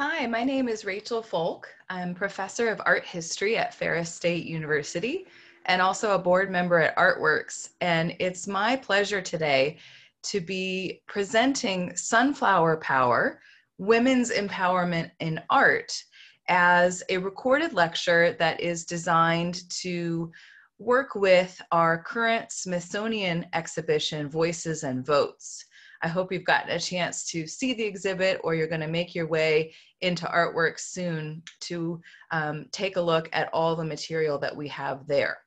Hi, my name is Rachel Foulk. I'm professor of art history at Ferris State University and also a board member at Artworks. And it's my pleasure today to be presenting Sunflower Power, Women's Empowerment in Art, as a recorded lecture that is designed to work with our current Smithsonian exhibition, Voices and Votes. I hope you've gotten a chance to see the exhibit or you're going to make your way into artwork soon to um, take a look at all the material that we have there.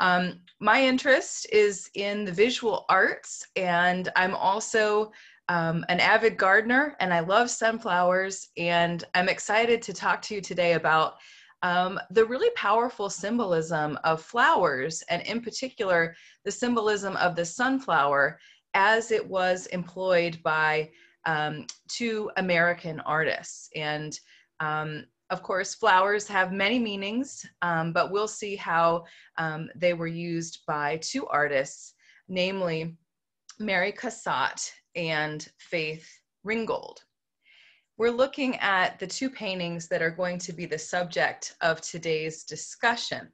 Um, my interest is in the visual arts and I'm also um, an avid gardener and I love sunflowers and I'm excited to talk to you today about um, the really powerful symbolism of flowers and in particular the symbolism of the sunflower as it was employed by um, two American artists. And um, of course, flowers have many meanings, um, but we'll see how um, they were used by two artists, namely Mary Cassatt and Faith Ringgold. We're looking at the two paintings that are going to be the subject of today's discussion.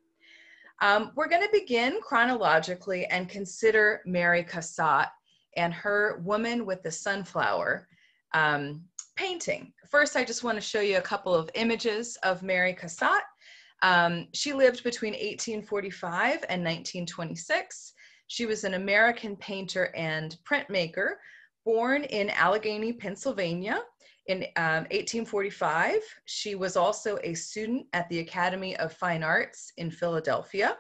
Um, we're going to begin chronologically and consider Mary Cassatt and her Woman with the Sunflower um, painting. First, I just want to show you a couple of images of Mary Cassatt. Um, she lived between 1845 and 1926. She was an American painter and printmaker born in Allegheny, Pennsylvania in um, 1845. She was also a student at the Academy of Fine Arts in Philadelphia.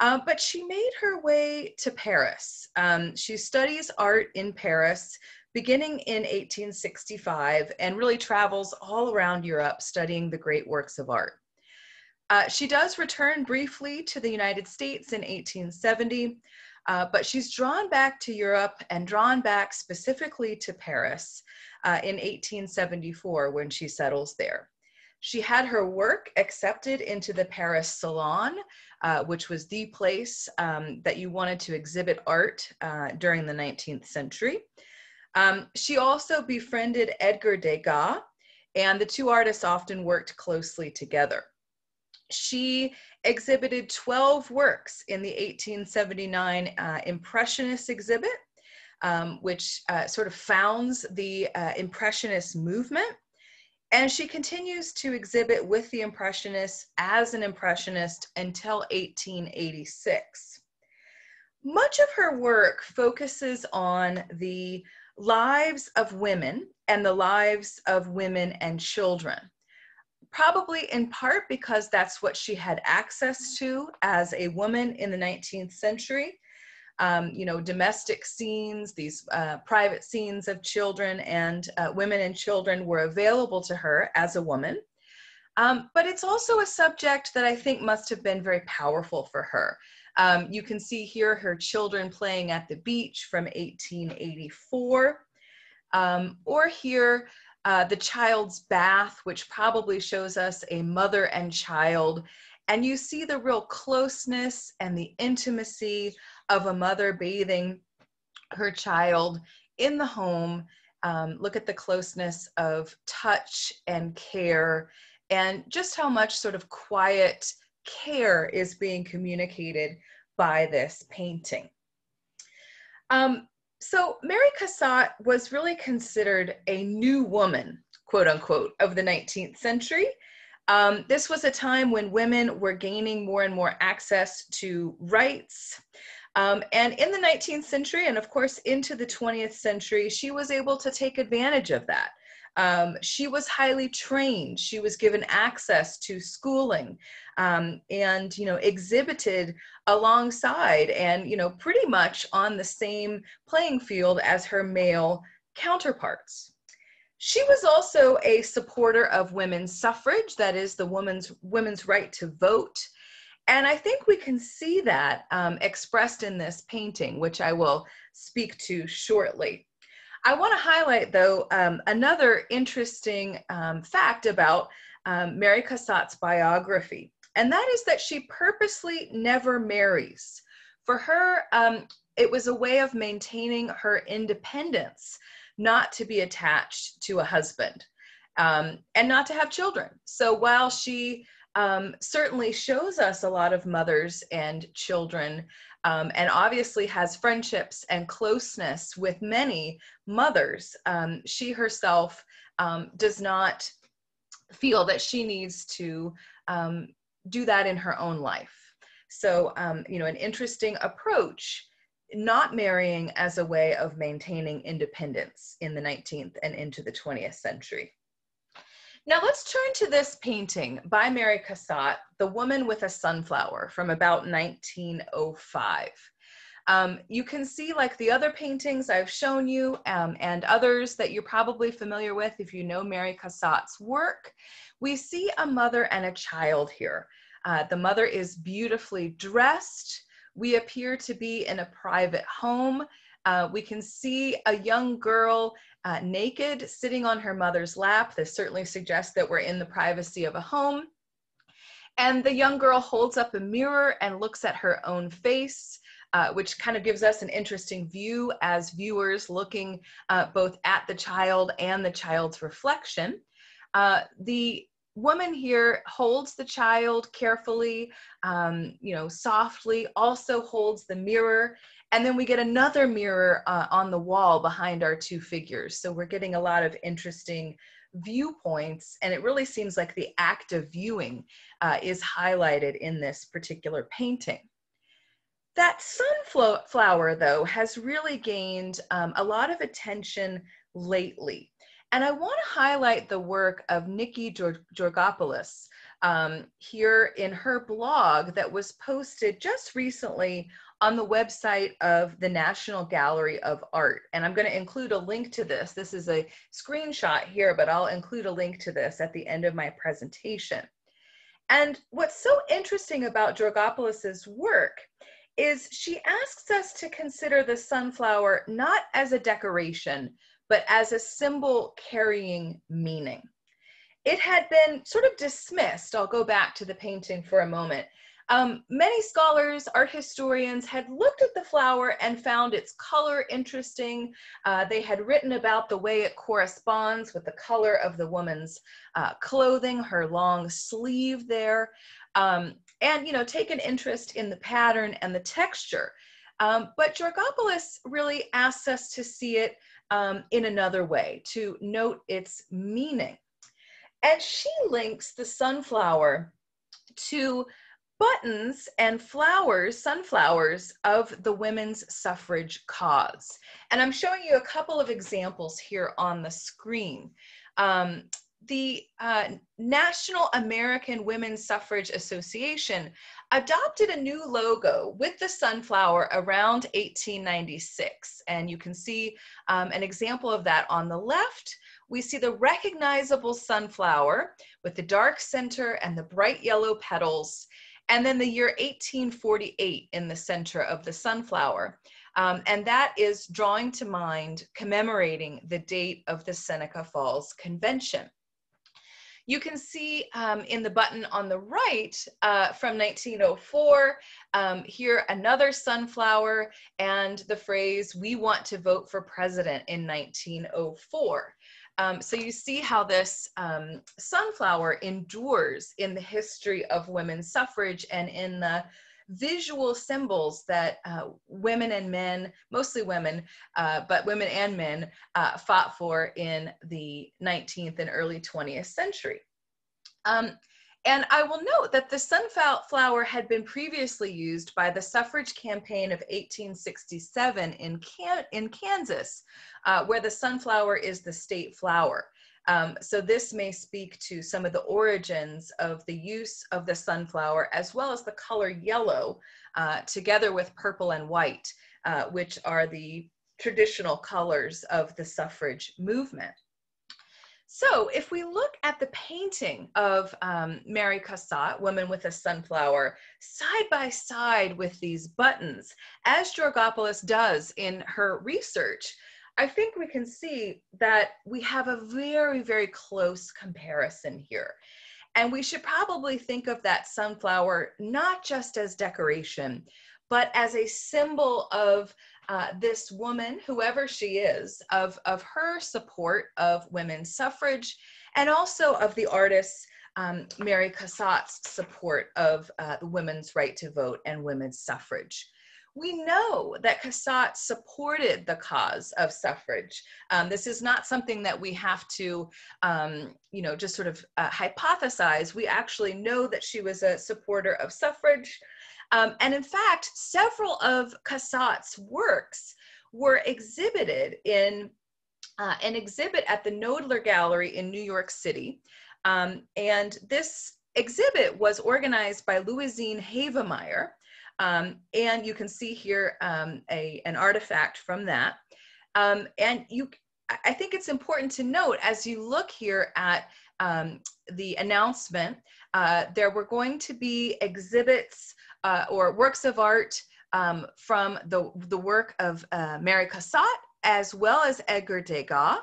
Uh, but she made her way to Paris. Um, she studies art in Paris beginning in 1865 and really travels all around Europe studying the great works of art. Uh, she does return briefly to the United States in 1870, uh, but she's drawn back to Europe and drawn back specifically to Paris uh, in 1874 when she settles there. She had her work accepted into the Paris Salon, uh, which was the place um, that you wanted to exhibit art uh, during the 19th century. Um, she also befriended Edgar Degas, and the two artists often worked closely together. She exhibited 12 works in the 1879 uh, Impressionist exhibit, um, which uh, sort of founds the uh, Impressionist movement. And she continues to exhibit with the Impressionists as an Impressionist until 1886. Much of her work focuses on the lives of women and the lives of women and children. Probably in part because that's what she had access to as a woman in the 19th century um, you know, domestic scenes, these uh, private scenes of children and uh, women and children were available to her as a woman. Um, but it's also a subject that I think must have been very powerful for her. Um, you can see here her children playing at the beach from 1884. Um, or here, uh, the child's bath, which probably shows us a mother and child. And you see the real closeness and the intimacy of a mother bathing her child in the home. Um, look at the closeness of touch and care, and just how much sort of quiet care is being communicated by this painting. Um, so Mary Cassatt was really considered a new woman, quote unquote, of the 19th century. Um, this was a time when women were gaining more and more access to rights, um, and in the 19th century, and of course into the 20th century, she was able to take advantage of that. Um, she was highly trained. She was given access to schooling um, and, you know, exhibited alongside and, you know, pretty much on the same playing field as her male counterparts. She was also a supporter of women's suffrage, that is the woman's women's right to vote. And I think we can see that um, expressed in this painting, which I will speak to shortly. I want to highlight, though, um, another interesting um, fact about um, Mary Cassatt's biography, and that is that she purposely never marries. For her, um, it was a way of maintaining her independence, not to be attached to a husband. um, and not to have children. So while she um, certainly shows us a lot of mothers and children, um, and obviously has friendships and closeness with many mothers, um, she herself um, does not feel that she needs to um, do that in her own life. So, um, you know, an interesting approach, not marrying as a way of maintaining independence in the 19th and into the 20th century. Now let's turn to this painting by Mary Cassatt, The Woman with a Sunflower from about 1905. Um, you can see like the other paintings I've shown you um, and others that you're probably familiar with if you know Mary Cassatt's work, we see a mother and a child here. Uh, the mother is beautifully dressed. We appear to be in a private home. Uh, we can see a young girl uh, naked sitting on her mother's lap. This certainly suggests that we're in the privacy of a home. And the young girl holds up a mirror and looks at her own face. Uh, which kind of gives us an interesting view as viewers looking uh, both at the child and the child's reflection. Uh, the woman here holds the child carefully, um, you know, softly, also holds the mirror. And then we get another mirror uh, on the wall behind our two figures. So we're getting a lot of interesting viewpoints. And it really seems like the act of viewing uh, is highlighted in this particular painting. That sunflower, though, has really gained um, a lot of attention lately. And I want to highlight the work of Nikki Georgopoulos um, here in her blog that was posted just recently on the website of the National Gallery of Art. And I'm going to include a link to this. This is a screenshot here, but I'll include a link to this at the end of my presentation. And what's so interesting about Georgopoulos's work is she asks us to consider the sunflower not as a decoration, but as a symbol carrying meaning. It had been sort of dismissed. I'll go back to the painting for a moment. Um, many scholars, art historians had looked at the flower and found its color interesting. Uh, they had written about the way it corresponds with the color of the woman's uh, clothing, her long sleeve there, um, and you know, taken interest in the pattern and the texture. Um, but Georgopoulos really asks us to see it um, in another way, to note its meaning. And she links the sunflower to buttons and flowers, sunflowers of the women's suffrage cause. And I'm showing you a couple of examples here on the screen. Um, the uh, National American Women's Suffrage Association adopted a new logo with the sunflower around 1896. And you can see um, an example of that on the left. We see the recognizable sunflower with the dark center and the bright yellow petals. And then the year 1848 in the center of the sunflower. Um, and that is drawing to mind commemorating the date of the Seneca Falls Convention. You can see um, in the button on the right uh, from 1904, um, here another sunflower and the phrase, we want to vote for president in 1904. Um, so you see how this um, sunflower endures in the history of women's suffrage and in the visual symbols that uh, women and men, mostly women, uh, but women and men uh, fought for in the 19th and early 20th century. Um, and I will note that the sunflower had been previously used by the suffrage campaign of 1867 in, Can in Kansas, uh, where the sunflower is the state flower. Um, so this may speak to some of the origins of the use of the sunflower as well as the color yellow uh, together with purple and white, uh, which are the traditional colors of the suffrage movement. So if we look at the painting of um, Mary Cassatt, Woman with a Sunflower, side by side with these buttons, as Georgopoulos does in her research, I think we can see that we have a very, very close comparison here. And we should probably think of that sunflower not just as decoration, but as a symbol of uh, this woman, whoever she is, of, of her support of women's suffrage and also of the artist um, Mary Cassatt's support of uh, the women's right to vote and women's suffrage we know that Cassatt supported the cause of suffrage. Um, this is not something that we have to, um, you know, just sort of uh, hypothesize. We actually know that she was a supporter of suffrage. Um, and in fact, several of Cassatt's works were exhibited in uh, an exhibit at the Knoedler Gallery in New York City. Um, and this exhibit was organized by Louisine Havemeyer, um, and you can see here um, a, an artifact from that. Um, and you, I think it's important to note as you look here at um, the announcement, uh, there were going to be exhibits uh, or works of art um, from the, the work of uh, Mary Cassatt as well as Edgar Degas.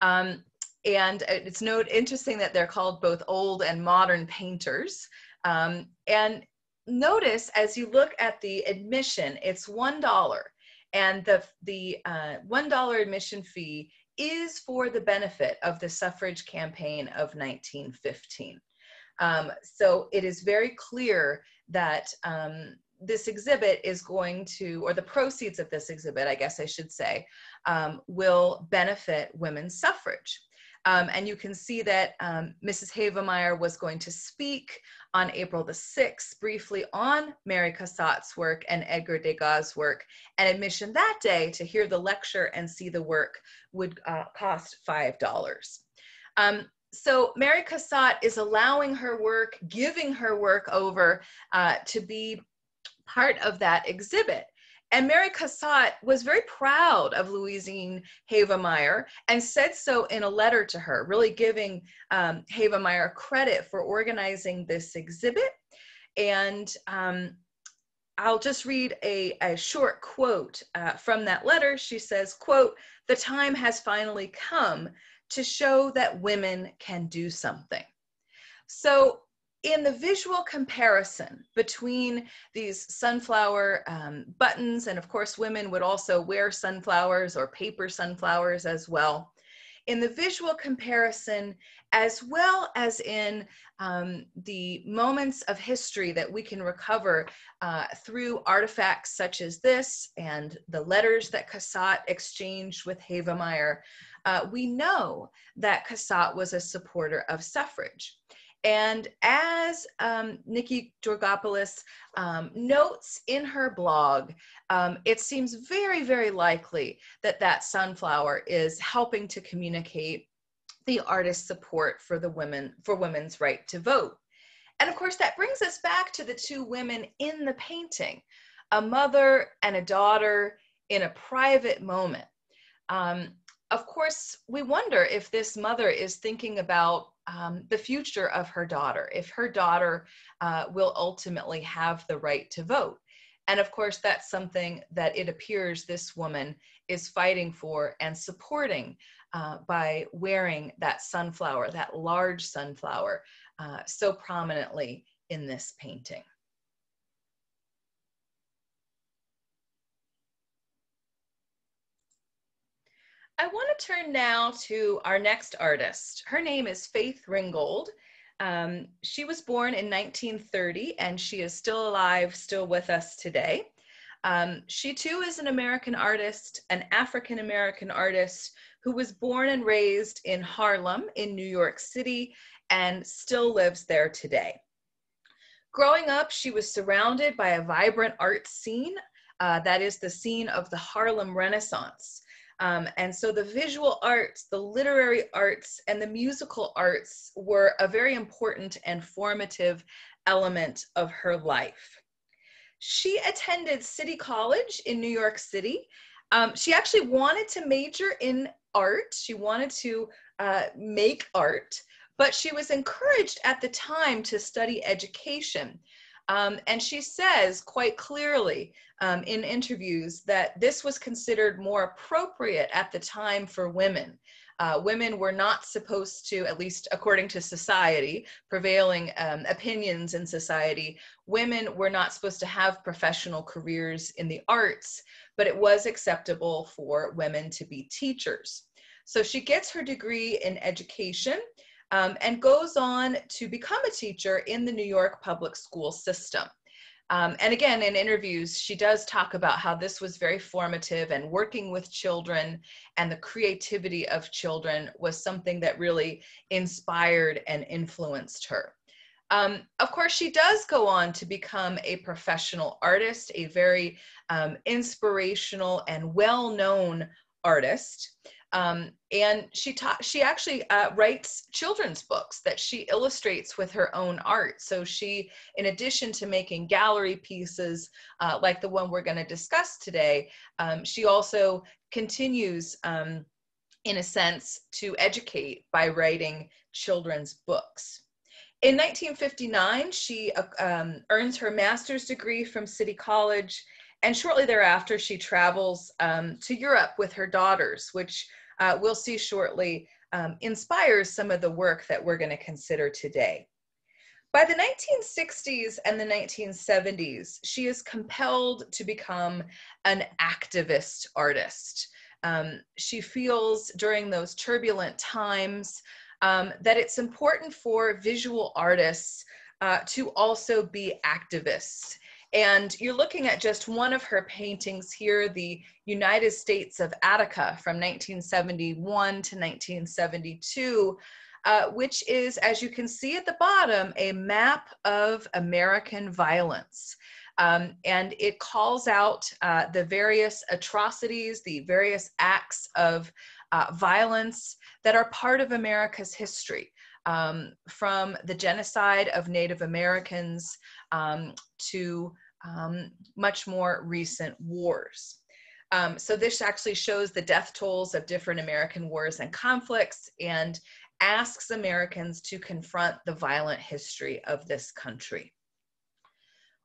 Um, and it's note interesting that they're called both old and modern painters. Um, and notice as you look at the admission, it's $1 and the, the uh, $1 admission fee is for the benefit of the suffrage campaign of 1915. Um, so it is very clear that um, this exhibit is going to, or the proceeds of this exhibit, I guess I should say, um, will benefit women's suffrage. Um, and you can see that um, Mrs. Havemeyer was going to speak on April the 6th briefly on Mary Cassatt's work and Edgar Degas' work. And admission that day to hear the lecture and see the work would uh, cost $5. Um, so Mary Cassatt is allowing her work, giving her work over uh, to be part of that exhibit. And Mary Cassatt was very proud of Louisine Havemeyer and said so in a letter to her, really giving um, Havemeyer credit for organizing this exhibit. And um, I'll just read a, a short quote uh, from that letter. She says, quote, the time has finally come to show that women can do something. So in the visual comparison between these sunflower um, buttons, and of course, women would also wear sunflowers or paper sunflowers as well. In the visual comparison, as well as in um, the moments of history that we can recover uh, through artifacts such as this and the letters that Cassatt exchanged with Havemeyer, uh, we know that Cassatt was a supporter of suffrage. And as um, Nikki Georgopoulos um, notes in her blog, um, it seems very, very likely that that sunflower is helping to communicate the artist's support for the women for women's right to vote. And of course, that brings us back to the two women in the painting, a mother and a daughter in a private moment. Um, of course, we wonder if this mother is thinking about um, the future of her daughter, if her daughter uh, will ultimately have the right to vote. And of course, that's something that it appears this woman is fighting for and supporting uh, by wearing that sunflower, that large sunflower, uh, so prominently in this painting. I want to turn now to our next artist. Her name is Faith Ringgold. Um, she was born in 1930 and she is still alive, still with us today. Um, she too is an American artist, an African American artist who was born and raised in Harlem in New York City and still lives there today. Growing up, she was surrounded by a vibrant art scene. Uh, that is the scene of the Harlem Renaissance. Um, and so the visual arts, the literary arts, and the musical arts were a very important and formative element of her life. She attended City College in New York City. Um, she actually wanted to major in art. She wanted to uh, make art, but she was encouraged at the time to study education. Um, and she says quite clearly um, in interviews that this was considered more appropriate at the time for women. Uh, women were not supposed to, at least according to society, prevailing um, opinions in society, women were not supposed to have professional careers in the arts, but it was acceptable for women to be teachers. So she gets her degree in education um, and goes on to become a teacher in the New York public school system. Um, and again, in interviews, she does talk about how this was very formative and working with children and the creativity of children was something that really inspired and influenced her. Um, of course, she does go on to become a professional artist, a very um, inspirational and well known artist. Um, and she taught, she actually uh, writes children's books that she illustrates with her own art. So she, in addition to making gallery pieces uh, like the one we're going to discuss today, um, she also continues, um, in a sense, to educate by writing children's books. In 1959, she uh, um, earns her master's degree from City College, and shortly thereafter, she travels um, to Europe with her daughters, which uh, we'll see shortly, um, inspires some of the work that we're going to consider today. By the 1960s and the 1970s, she is compelled to become an activist artist. Um, she feels during those turbulent times um, that it's important for visual artists uh, to also be activists and you're looking at just one of her paintings here, the United States of Attica from 1971 to 1972, uh, which is, as you can see at the bottom, a map of American violence. Um, and it calls out uh, the various atrocities, the various acts of uh, violence that are part of America's history. Um, from the genocide of Native Americans um, to um, much more recent wars. Um, so this actually shows the death tolls of different American wars and conflicts and asks Americans to confront the violent history of this country.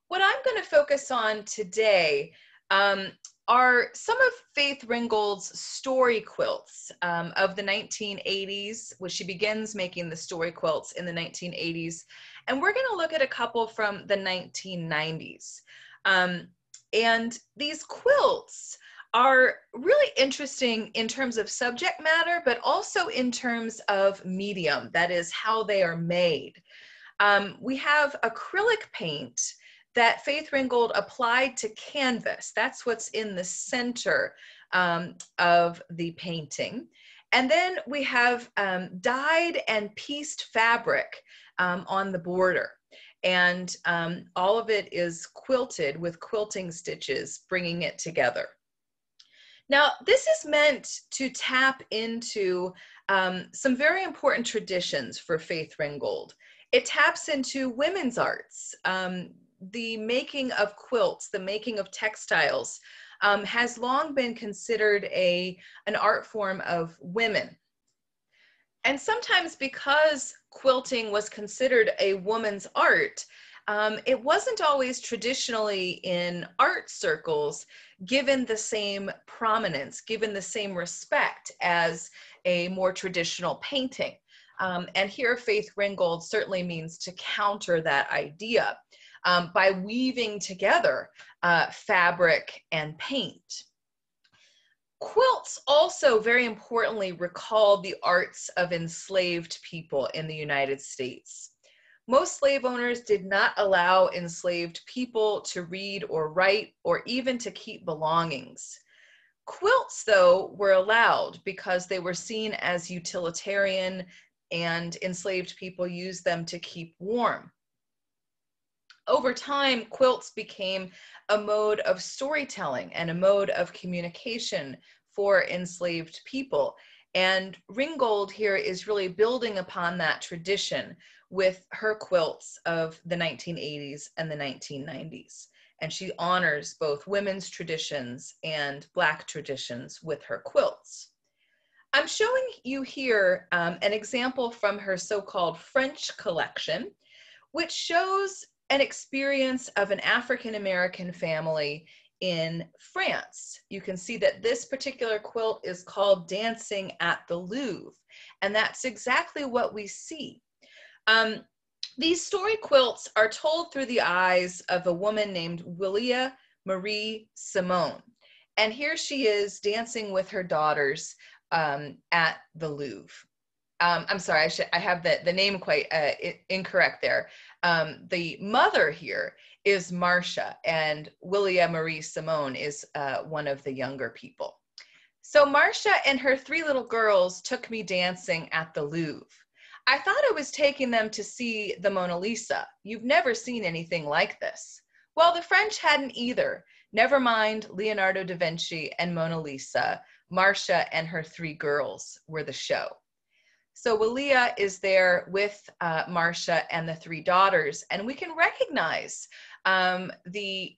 What I'm going to focus on today um, are some of Faith Ringgold's story quilts um, of the 1980s, which she begins making the story quilts in the 1980s. And we're going to look at a couple from the 1990s. Um, and these quilts are really interesting in terms of subject matter, but also in terms of medium, that is, how they are made. Um, we have acrylic paint that Faith Ringgold applied to canvas. That's what's in the center um, of the painting. And then we have um, dyed and pieced fabric um, on the border. And um, all of it is quilted with quilting stitches, bringing it together. Now, this is meant to tap into um, some very important traditions for Faith Ringgold. It taps into women's arts. Um, the making of quilts, the making of textiles, um, has long been considered a, an art form of women. And sometimes because quilting was considered a woman's art, um, it wasn't always traditionally in art circles given the same prominence, given the same respect as a more traditional painting. Um, and here, Faith Ringgold certainly means to counter that idea um, by weaving together uh, fabric and paint. Quilts also, very importantly, recall the arts of enslaved people in the United States. Most slave owners did not allow enslaved people to read or write or even to keep belongings. Quilts, though, were allowed because they were seen as utilitarian and enslaved people used them to keep warm over time, quilts became a mode of storytelling and a mode of communication for enslaved people. And Ringgold here is really building upon that tradition with her quilts of the 1980s and the 1990s. And she honors both women's traditions and Black traditions with her quilts. I'm showing you here um, an example from her so called French collection, which shows an experience of an African American family in France. You can see that this particular quilt is called Dancing at the Louvre, and that's exactly what we see. Um, these story quilts are told through the eyes of a woman named Willia Marie Simone. And here she is dancing with her daughters um, at the Louvre. Um, I'm sorry, I, should, I have the, the name quite uh, incorrect there. Um, the mother here is Marcia, and Willia Marie Simone is uh, one of the younger people. So Marcia and her three little girls took me dancing at the Louvre. I thought I was taking them to see the Mona Lisa. You've never seen anything like this. Well, the French hadn't either. Never mind Leonardo da Vinci and Mona Lisa. Marcia and her three girls were the show. So Willia is there with uh, Marcia and the three daughters, and we can recognize um, the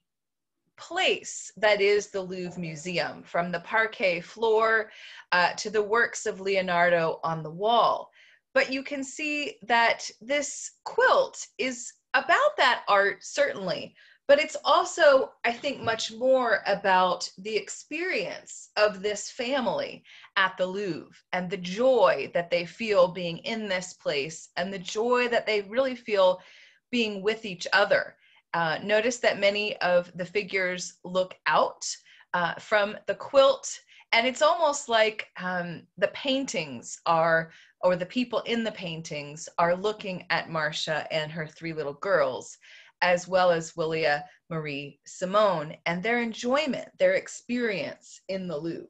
place that is the Louvre Museum, from the parquet floor uh, to the works of Leonardo on the wall. But you can see that this quilt is about that art, certainly, but it's also, I think, much more about the experience of this family at the Louvre and the joy that they feel being in this place and the joy that they really feel being with each other. Uh, notice that many of the figures look out uh, from the quilt, and it's almost like um, the paintings are, or the people in the paintings are looking at Marcia and her three little girls as well as Willia Marie Simone and their enjoyment, their experience in the Louvre.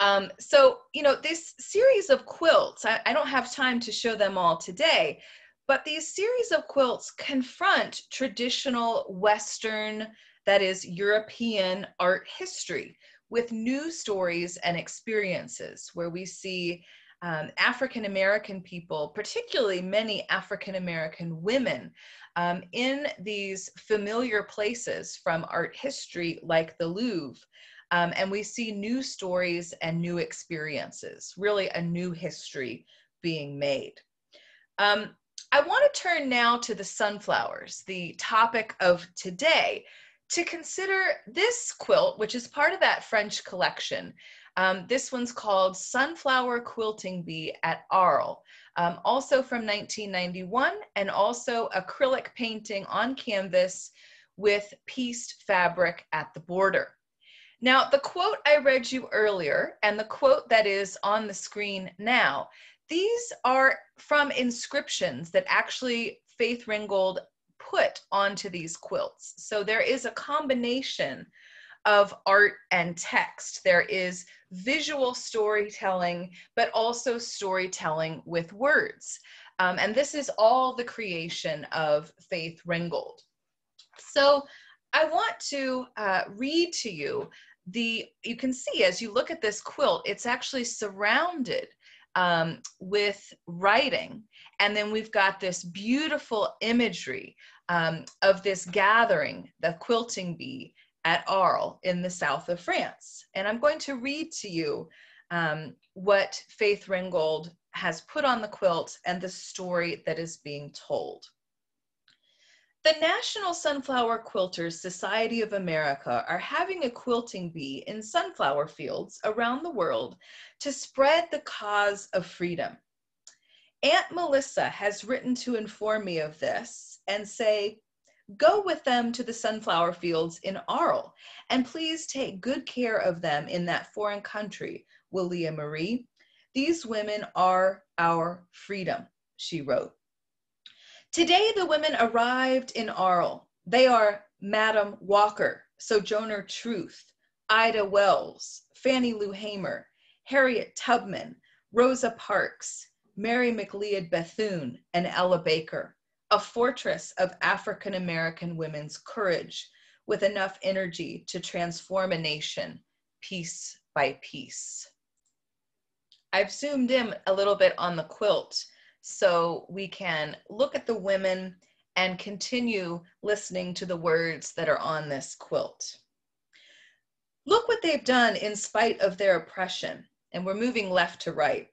Um, so, you know, this series of quilts, I, I don't have time to show them all today, but these series of quilts confront traditional Western, that is, European art history with new stories and experiences where we see um, African American people, particularly many African American women, um, in these familiar places from art history like the Louvre. Um, and we see new stories and new experiences, really a new history being made. Um, I want to turn now to the sunflowers, the topic of today, to consider this quilt, which is part of that French collection. Um, this one's called Sunflower Quilting Bee at Arles, um, also from 1991, and also acrylic painting on canvas with pieced fabric at the border. Now, the quote I read you earlier and the quote that is on the screen now, these are from inscriptions that actually Faith Ringgold put onto these quilts. So there is a combination of art and text. There is visual storytelling, but also storytelling with words. Um, and this is all the creation of Faith Ringgold. So I want to uh, read to you the, you can see as you look at this quilt, it's actually surrounded um, with writing. And then we've got this beautiful imagery um, of this gathering, the quilting bee, at Arles in the south of France. And I'm going to read to you um, what Faith Ringgold has put on the quilt and the story that is being told. The National Sunflower Quilters Society of America are having a quilting bee in sunflower fields around the world to spread the cause of freedom. Aunt Melissa has written to inform me of this and say, Go with them to the sunflower fields in Arles, and please take good care of them in that foreign country, Willia Marie. These women are our freedom, she wrote. Today, the women arrived in Arles. They are Madam Walker, Sojourner Truth, Ida Wells, Fannie Lou Hamer, Harriet Tubman, Rosa Parks, Mary McLeod Bethune, and Ella Baker a fortress of African American women's courage with enough energy to transform a nation piece by piece. I've zoomed in a little bit on the quilt so we can look at the women and continue listening to the words that are on this quilt. Look what they've done in spite of their oppression. And we're moving left to right.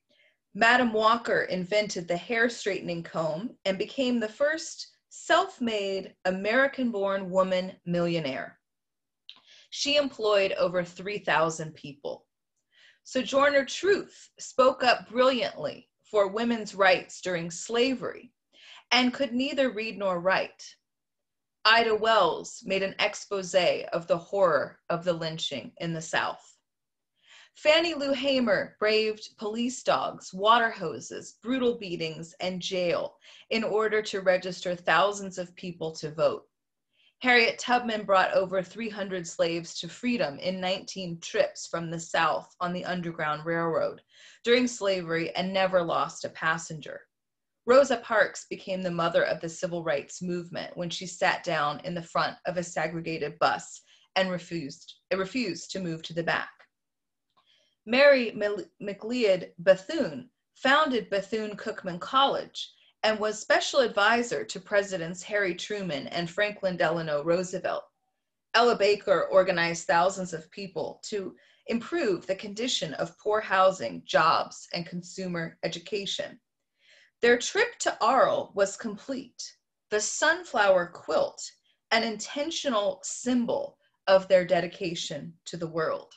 Madam Walker invented the hair straightening comb and became the first self made American born woman millionaire. She employed over 3,000 people. Sojourner Truth spoke up brilliantly for women's rights during slavery and could neither read nor write. Ida Wells made an expose of the horror of the lynching in the South. Fannie Lou Hamer braved police dogs, water hoses, brutal beatings, and jail in order to register thousands of people to vote. Harriet Tubman brought over 300 slaves to freedom in 19 trips from the South on the Underground Railroad during slavery and never lost a passenger. Rosa Parks became the mother of the civil rights movement when she sat down in the front of a segregated bus and refused, refused to move to the back. Mary McLeod Bethune founded Bethune Cookman College and was special advisor to Presidents Harry Truman and Franklin Delano Roosevelt. Ella Baker organized thousands of people to improve the condition of poor housing, jobs, and consumer education. Their trip to Arles was complete. The sunflower quilt, an intentional symbol of their dedication to the world.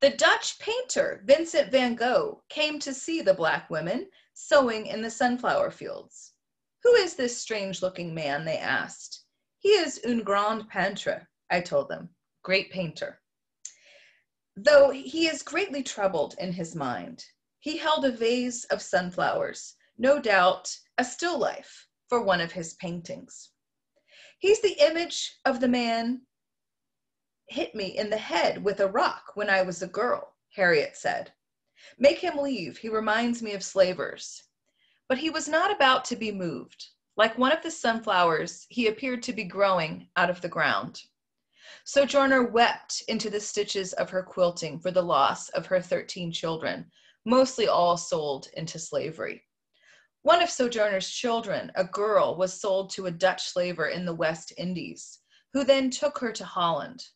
The Dutch painter Vincent van Gogh came to see the Black women sowing in the sunflower fields. Who is this strange looking man? They asked. He is un grand peintre, I told them, great painter. Though he is greatly troubled in his mind, he held a vase of sunflowers, no doubt a still life for one of his paintings. He's the image of the man hit me in the head with a rock when I was a girl, Harriet said. Make him leave. He reminds me of slavers. But he was not about to be moved. Like one of the sunflowers, he appeared to be growing out of the ground. Sojourner wept into the stitches of her quilting for the loss of her 13 children, mostly all sold into slavery. One of Sojourner's children, a girl, was sold to a Dutch slaver in the West Indies, who then took her to Holland.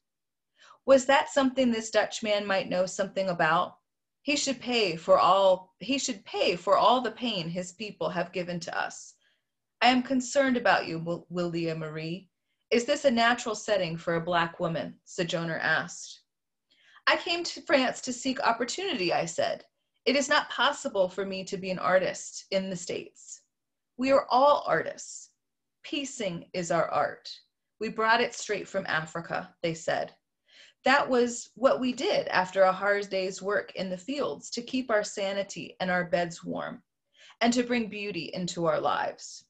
Was that something this Dutch man might know something about? He should pay for all he should pay for all the pain his people have given to us. I am concerned about you, Willia Marie. Is this a natural setting for a black woman? Sojourner asked. I came to France to seek opportunity, I said. It is not possible for me to be an artist in the States. We are all artists. Piecing is our art. We brought it straight from Africa, they said that was what we did after a hard day's work in the fields to keep our sanity and our beds warm and to bring beauty into our lives.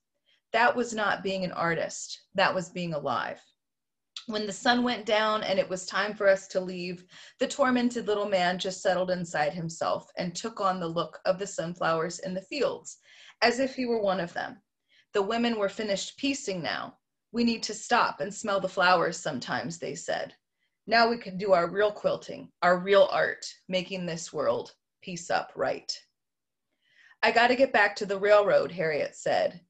That was not being an artist, that was being alive. When the sun went down and it was time for us to leave, the tormented little man just settled inside himself and took on the look of the sunflowers in the fields, as if he were one of them. The women were finished piecing now. We need to stop and smell the flowers sometimes, they said. Now we can do our real quilting, our real art, making this world piece up right. I got to get back to the railroad, Harriet said.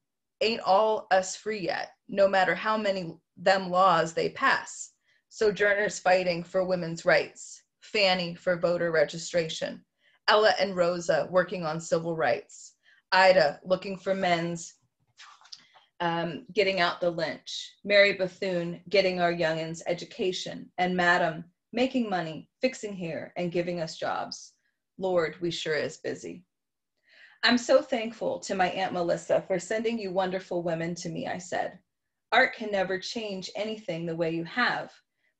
Ain't all us free yet, no matter how many them laws they pass. Sojourners fighting for women's rights, Fannie for voter registration, Ella and Rosa working on civil rights, Ida looking for men's um, getting out the lynch, Mary Bethune getting our youngins education, and Madam making money, fixing hair, and giving us jobs. Lord, we sure is busy. I'm so thankful to my Aunt Melissa for sending you wonderful women to me, I said. Art can never change anything the way you have,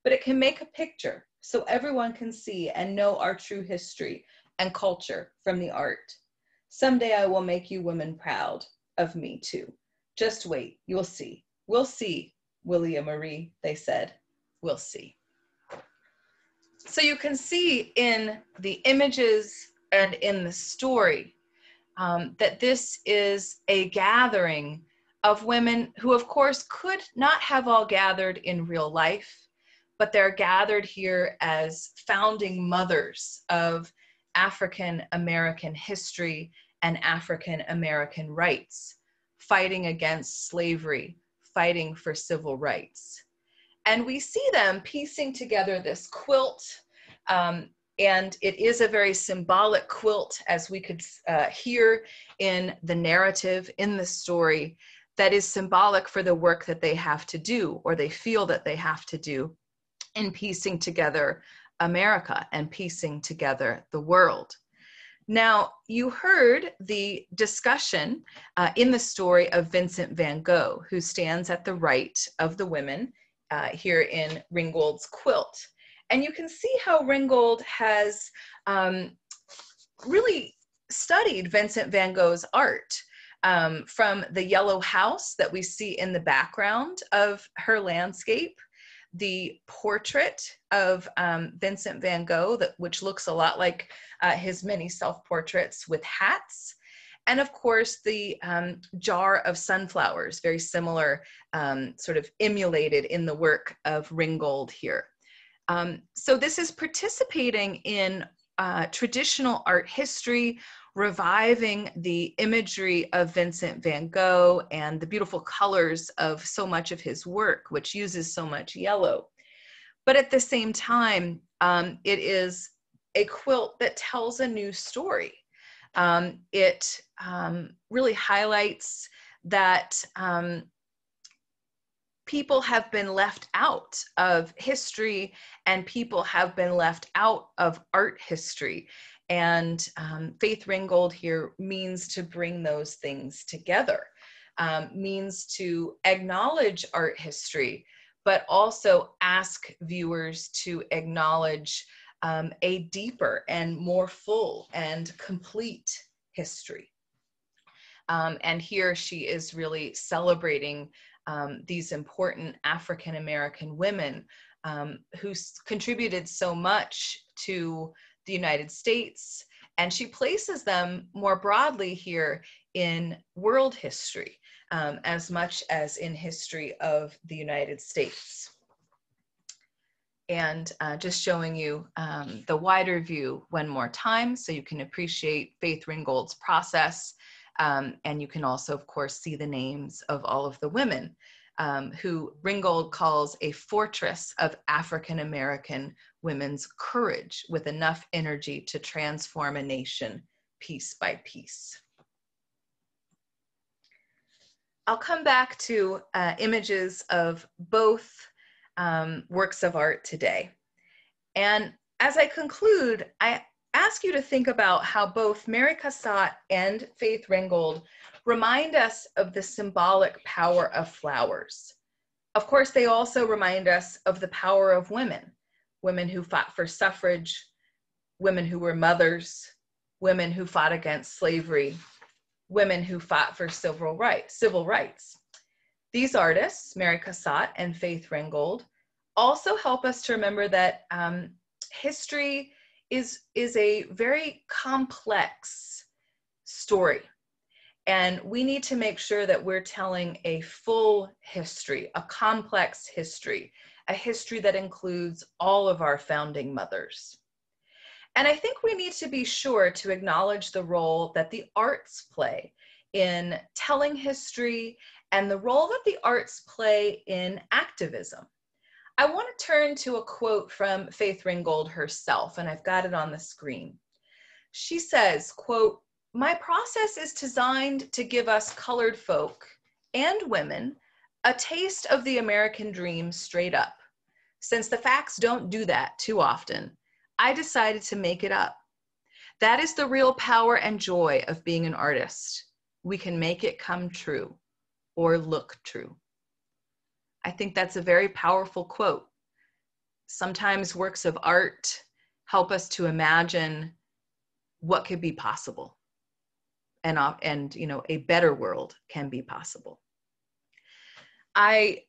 but it can make a picture so everyone can see and know our true history and culture from the art. Someday I will make you women proud of me too. Just wait, you'll see. We'll see, Willia Marie, they said. We'll see. So you can see in the images and in the story um, that this is a gathering of women who, of course, could not have all gathered in real life, but they're gathered here as founding mothers of African American history and African American rights fighting against slavery, fighting for civil rights. And we see them piecing together this quilt. Um, and it is a very symbolic quilt, as we could uh, hear in the narrative, in the story, that is symbolic for the work that they have to do or they feel that they have to do in piecing together America and piecing together the world. Now, you heard the discussion uh, in the story of Vincent van Gogh, who stands at the right of the women uh, here in Ringgold's quilt. And you can see how Ringgold has um, really studied Vincent van Gogh's art. Um, from the yellow house that we see in the background of her landscape the portrait of um, Vincent van Gogh, that, which looks a lot like uh, his many self portraits with hats. And of course, the um, jar of sunflowers, very similar, um, sort of emulated in the work of Ringgold here. Um, so, this is participating in uh, traditional art history, reviving the imagery of Vincent van Gogh and the beautiful colors of so much of his work, which uses so much yellow. But at the same time, um, it is a quilt that tells a new story. Um, it um, really highlights that um, people have been left out of history and people have been left out of art history. And um, Faith Ringgold here means to bring those things together, um, means to acknowledge art history, but also ask viewers to acknowledge um, a deeper and more full and complete history. Um, and here she is really celebrating um, these important African American women um, who contributed so much to the United States, and she places them more broadly here in world history um, as much as in history of the United States. And uh, just showing you um, the wider view one more time so you can appreciate Faith Ringgold's process. Um, and you can also, of course, see the names of all of the women um, who Ringgold calls a fortress of African American women's courage with enough energy to transform a nation piece by piece. I'll come back to uh, images of both um, works of art today. And as I conclude, I ask you to think about how both Mary Cassatt and Faith Ringgold remind us of the symbolic power of flowers. Of course, they also remind us of the power of women women who fought for suffrage, women who were mothers, women who fought against slavery, women who fought for civil rights. Civil rights. These artists, Mary Cassatt and Faith Ringgold, also help us to remember that um, history is, is a very complex story. And we need to make sure that we're telling a full history, a complex history, a history that includes all of our founding mothers. And I think we need to be sure to acknowledge the role that the arts play in telling history and the role that the arts play in activism. I want to turn to a quote from Faith Ringgold herself, and I've got it on the screen. She says, quote, my process is designed to give us colored folk and women a taste of the American dream straight up. Since the facts don't do that too often, I decided to make it up. That is the real power and joy of being an artist. We can make it come true or look true. I think that's a very powerful quote. Sometimes works of art help us to imagine what could be possible and, uh, and you know, a better world can be possible. I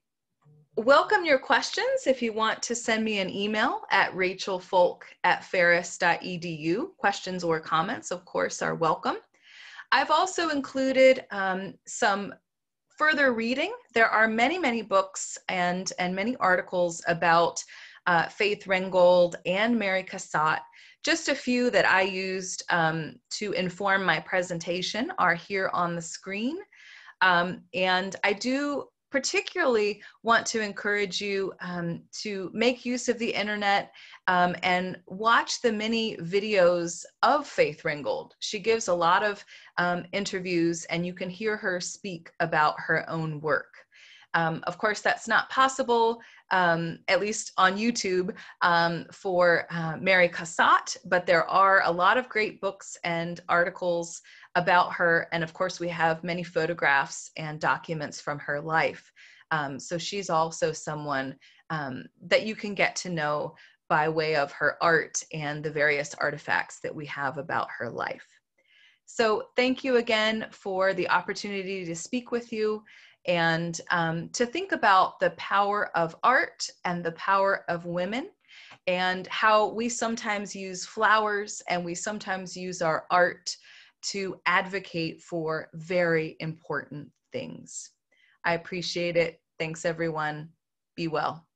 welcome your questions if you want to send me an email at rachelfoulk at ferris.edu. Questions or comments, of course, are welcome. I've also included um, some further reading. There are many, many books and, and many articles about uh, Faith Ringgold and Mary Cassatt. Just a few that I used um, to inform my presentation are here on the screen. Um, and I do particularly want to encourage you um, to make use of the internet um, and watch the many videos of Faith Ringgold. She gives a lot of um, interviews and you can hear her speak about her own work. Um, of course, that's not possible, um, at least on YouTube, um, for uh, Mary Cassatt, but there are a lot of great books and articles about her. And of course, we have many photographs and documents from her life. Um, so she's also someone um, that you can get to know by way of her art and the various artifacts that we have about her life. So thank you again for the opportunity to speak with you and um, to think about the power of art and the power of women and how we sometimes use flowers and we sometimes use our art to advocate for very important things. I appreciate it. Thanks, everyone. Be well.